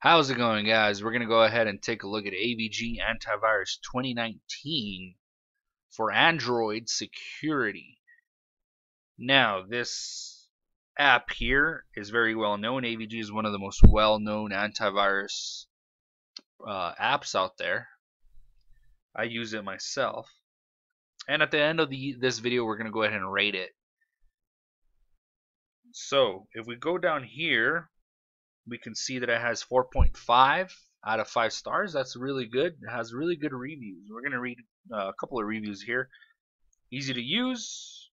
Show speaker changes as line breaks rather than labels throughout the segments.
How's it going guys? We're going to go ahead and take a look at AVG Antivirus 2019 for Android security. Now this app here is very well known. AVG is one of the most well known antivirus uh, apps out there. I use it myself. And at the end of the, this video we're going to go ahead and rate it. So if we go down here we can see that it has 4.5 out of 5 stars. That's really good. It has really good reviews. We're going to read uh, a couple of reviews here. Easy to use,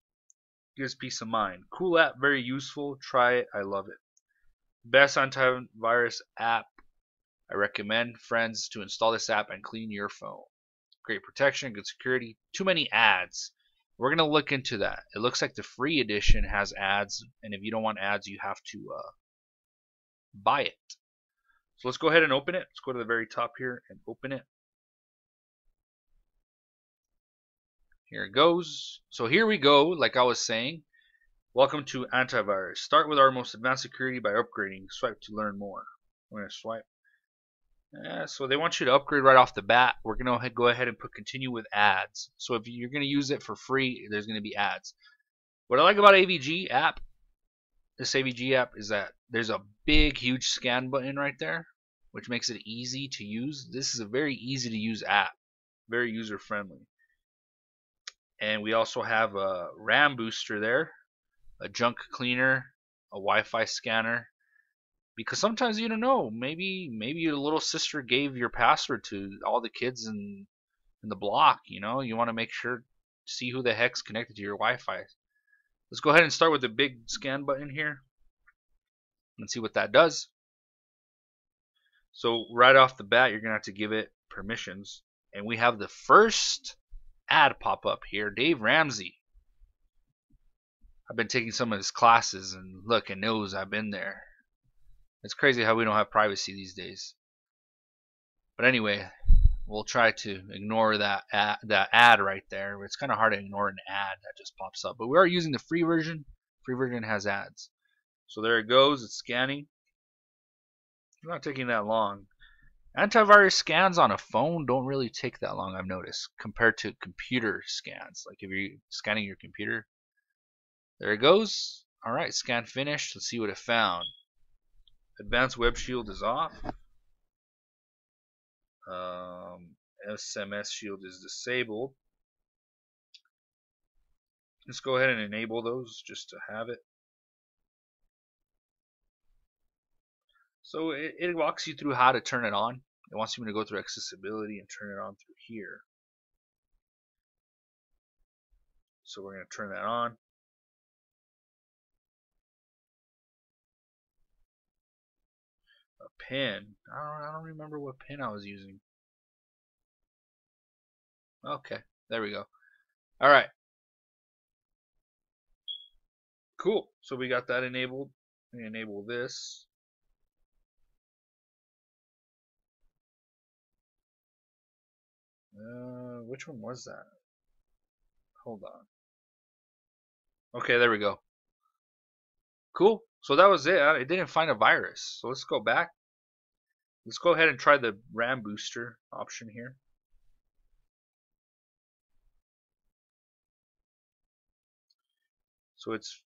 gives peace of mind. Cool app, very useful. Try it. I love it. Best antivirus app. I recommend friends to install this app and clean your phone. Great protection, good security. Too many ads. We're going to look into that. It looks like the free edition has ads, and if you don't want ads, you have to uh, buy it. So let's go ahead and open it. Let's go to the very top here and open it. Here it goes. So here we go, like I was saying. Welcome to antivirus. Start with our most advanced security by upgrading. Swipe to learn more. I'm going to swipe. Yeah, so they want you to upgrade right off the bat. We're going to go ahead and put continue with ads. So if you're going to use it for free, there's going to be ads. What I like about AVG app this AVG app is that there's a big, huge scan button right there, which makes it easy to use. This is a very easy to use app, very user friendly. And we also have a RAM booster there, a junk cleaner, a Wi-Fi scanner. Because sometimes you don't know, maybe maybe your little sister gave your password to all the kids in in the block. You know, you want to make sure see who the heck's connected to your Wi-Fi. Let's go ahead and start with the big scan button here and see what that does. So right off the bat, you're going to have to give it permissions. And we have the first ad pop up here, Dave Ramsey. I've been taking some of his classes and look, it knows I've been there. It's crazy how we don't have privacy these days. But anyway, we'll try to ignore that ad, that ad right there. It's kind of hard to ignore an ad that just pops up. But we are using the free version. Free version has ads. So there it goes. It's scanning. It's not taking that long. Antivirus scans on a phone don't really take that long, I've noticed, compared to computer scans. Like if you're scanning your computer. There it goes. Alright, scan finished. Let's see what it found. Advanced Web Shield is off um, SMS shield is disabled. Let's go ahead and enable those just to have it. So it, it walks you through how to turn it on. It wants you to go through accessibility and turn it on through here. So we're going to turn that on. Pin. I don't, I don't remember what pin I was using. Okay, there we go. All right. Cool. So we got that enabled. We enable this. Uh, which one was that? Hold on. Okay, there we go. Cool. So that was it. I didn't find a virus. So let's go back. Let's go ahead and try the RAM booster option here. So it's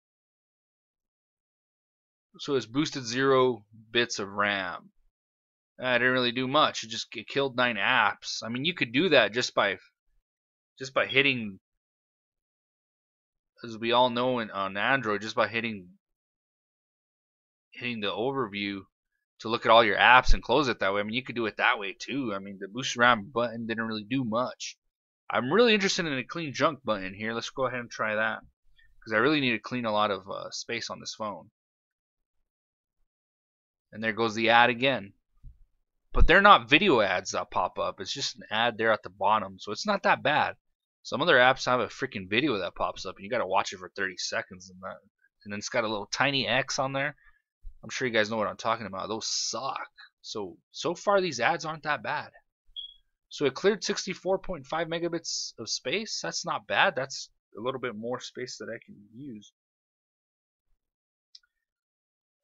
so it's boosted zero bits of RAM. Ah, I didn't really do much. It just it killed nine apps. I mean, you could do that just by just by hitting, as we all know in, on Android, just by hitting hitting the overview to look at all your apps and close it that way. I mean, you could do it that way too. I mean, the boost RAM button didn't really do much. I'm really interested in a clean junk button here. Let's go ahead and try that because I really need to clean a lot of uh, space on this phone. And there goes the ad again. But they're not video ads that pop up. It's just an ad there at the bottom, so it's not that bad. Some other apps have a freaking video that pops up, and you got to watch it for 30 seconds, and that, and then it's got a little tiny X on there. I'm sure you guys know what I'm talking about. Those suck. So, so far these ads aren't that bad. So it cleared 64.5 megabits of space. That's not bad. That's a little bit more space that I can use.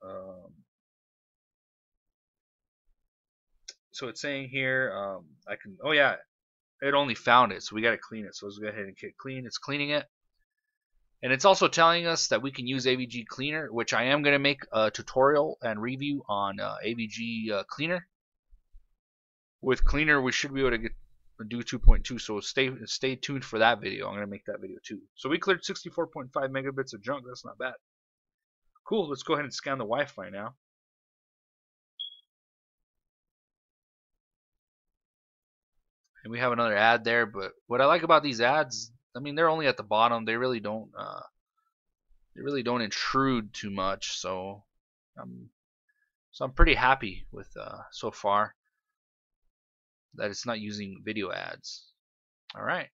Um, so it's saying here, um, I can, oh yeah, it only found it, so we got to clean it. So let's go ahead and hit clean. It's cleaning it. And it's also telling us that we can use AVG Cleaner, which I am going to make a tutorial and review on uh, AVG uh, Cleaner. With Cleaner, we should be able to get do 2.2, so stay stay tuned for that video. I'm going to make that video too. So we cleared 64.5 megabits of junk. That's not bad. Cool. Let's go ahead and scan the Wi-Fi now. and we have another ad there. But what I like about these ads, I mean, they're only at the bottom. They really don't, uh, they really don't intrude too much. So, I'm, so I'm pretty happy with uh, so far that it's not using video ads. All right.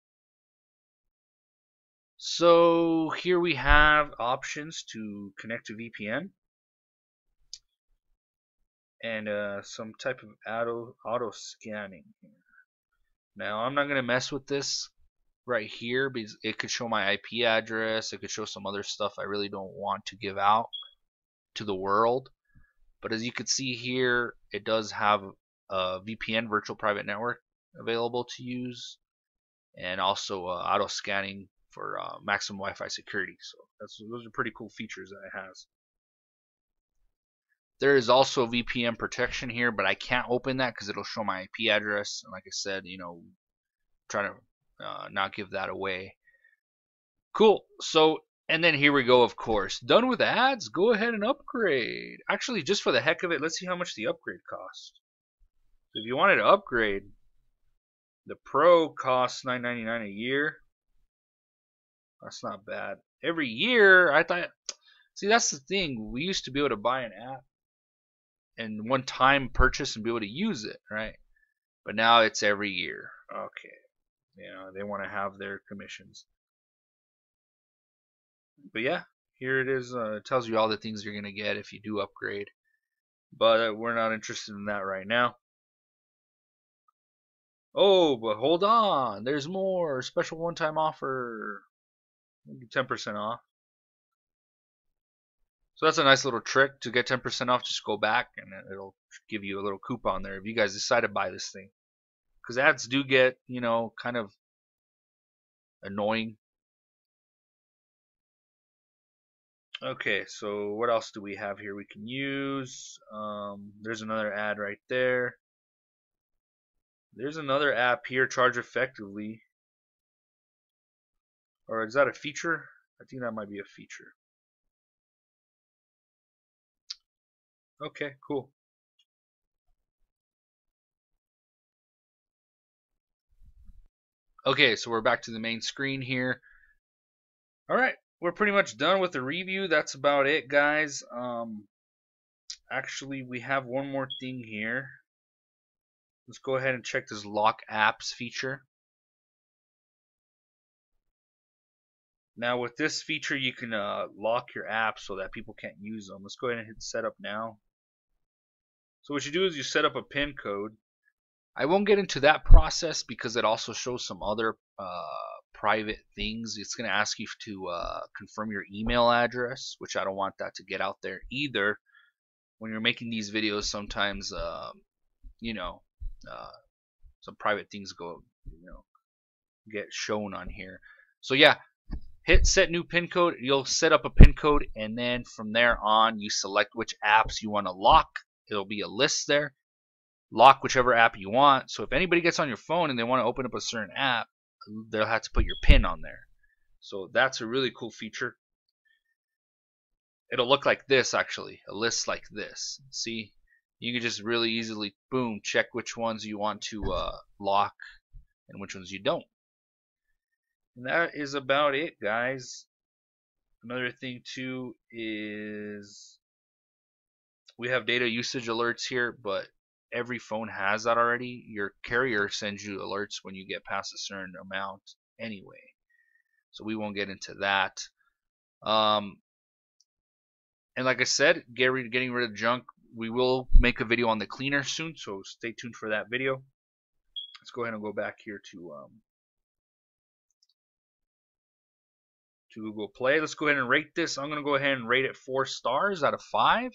So here we have options to connect to VPN and uh, some type of auto auto scanning. Now I'm not going to mess with this right here because it could show my IP address, it could show some other stuff I really don't want to give out to the world. But as you can see here, it does have a VPN virtual private network available to use and also uh, auto scanning for uh, maximum Wi-Fi security. So that's those are pretty cool features that it has. There is also VPN protection here, but I can't open that because it'll show my IP address. And like I said, you know, trying to uh, not give that away. Cool. So, and then here we go, of course. Done with ads? Go ahead and upgrade. Actually, just for the heck of it, let's see how much the upgrade costs. So if you wanted to upgrade, the Pro costs $9.99 a year. That's not bad. Every year, I thought. See, that's the thing. We used to be able to buy an app and one time purchase and be able to use it, right? But now it's every year. Okay. You know, they want to have their commissions. But yeah, here it is. Uh, it tells you all the things you're going to get if you do upgrade. But uh, we're not interested in that right now. Oh, but hold on. There's more. Special one-time offer. 10% off. So that's a nice little trick to get 10% off. Just go back and it'll give you a little coupon there if you guys decide to buy this thing. Because ads do get, you know, kind of annoying. Okay, so what else do we have here we can use? Um, there's another ad right there. There's another app here, Charge Effectively. Or is that a feature? I think that might be a feature. Okay, cool. Okay, so we're back to the main screen here. Alright, we're pretty much done with the review. That's about it, guys. Um, actually, we have one more thing here. Let's go ahead and check this lock apps feature. Now with this feature you can uh, lock your apps so that people can't use them. Let's go ahead and hit setup now. So what you do is you set up a pin code. I won't get into that process because it also shows some other uh, private things. It's going to ask you to uh, confirm your email address, which I don't want that to get out there either. When you're making these videos, sometimes um, you know uh, some private things go you know get shown on here. So yeah, hit set new pin code. You'll set up a pin code, and then from there on, you select which apps you want to lock It'll be a list there. Lock whichever app you want. So if anybody gets on your phone and they want to open up a certain app, they'll have to put your PIN on there. So that's a really cool feature. It'll look like this actually, a list like this. See, you can just really easily, boom, check which ones you want to uh, lock and which ones you don't. And that is about it, guys. Another thing too is we have data usage alerts here, but every phone has that already. Your carrier sends you alerts when you get past a certain amount anyway. So we won't get into that. Um, and like I said, get getting rid of junk. We will make a video on the cleaner soon, so stay tuned for that video. Let's go ahead and go back here to um, to Google Play. Let's go ahead and rate this. I'm going to go ahead and rate it four stars out of five.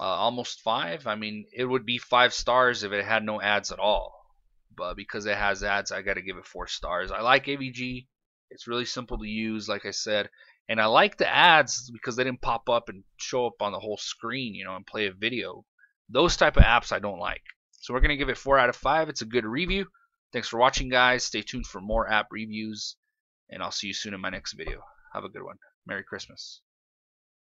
Uh, almost five. I mean, it would be five stars if it had no ads at all. But because it has ads, I got to give it four stars. I like AVG. It's really simple to use, like I said. And I like the ads because they didn't pop up and show up on the whole screen, you know, and play a video. Those type of apps I don't like. So we're going to give it 4 out of 5. It's a good review. Thanks for watching, guys. Stay tuned for more app reviews. And I'll see you soon in my next video. Have a good one. Merry Christmas.